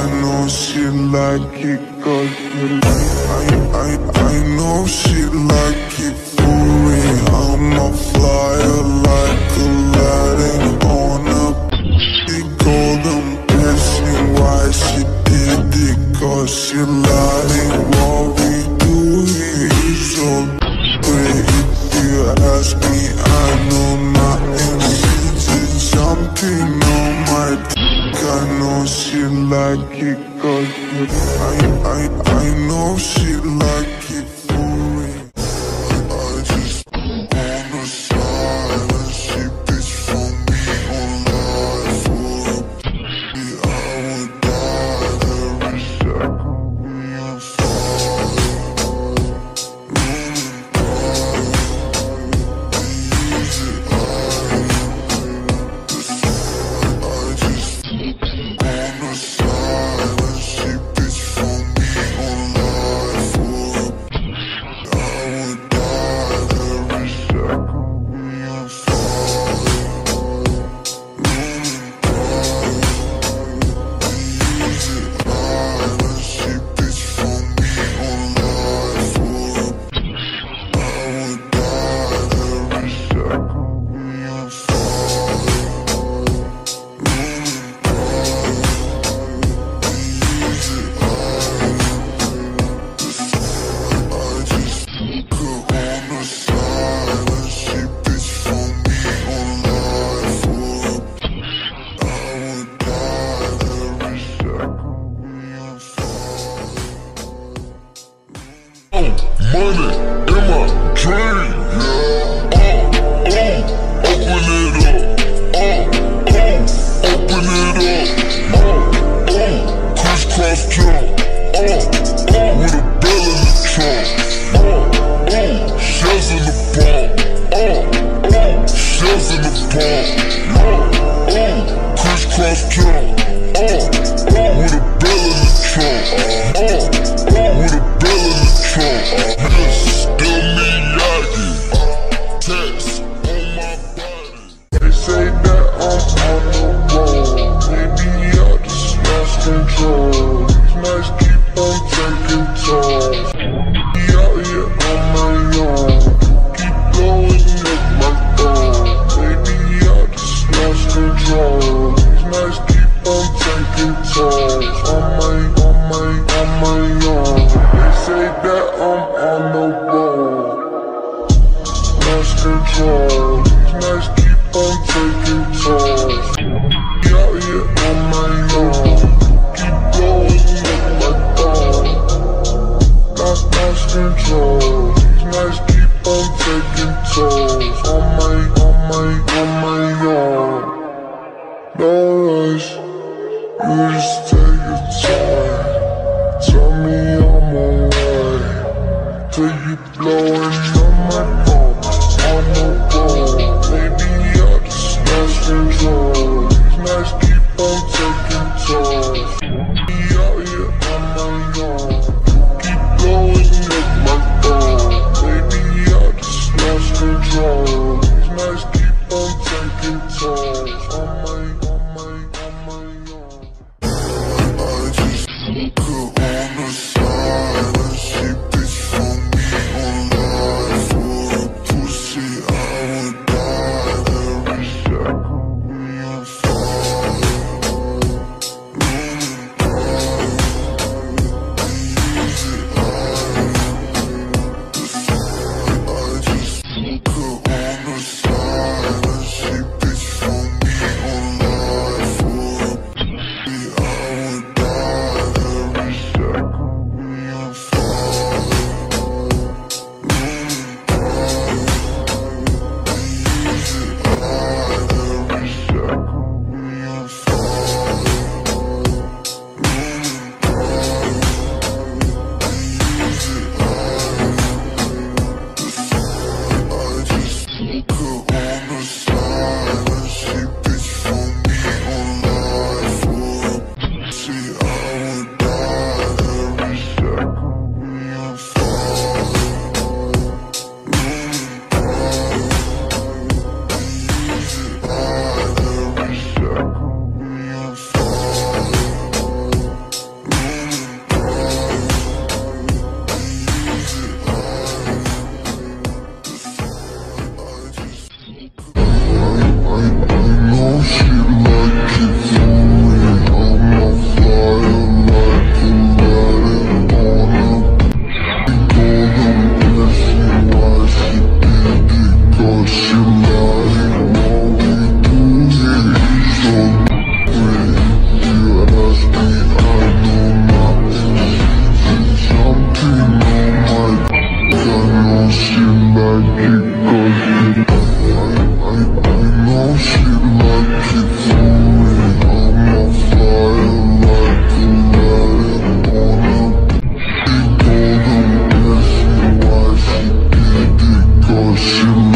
I know she like it cause you like I, I, I know she like it for real I'm a flyer like a Aladdin on a She golden and why she did it cause she it. I, I know she like it. No rush, You just take your time. Tell me I'm alright. Till you blowing on my phone, on the phone. Maybe I just lost control. These nights keep on taking tolls. you.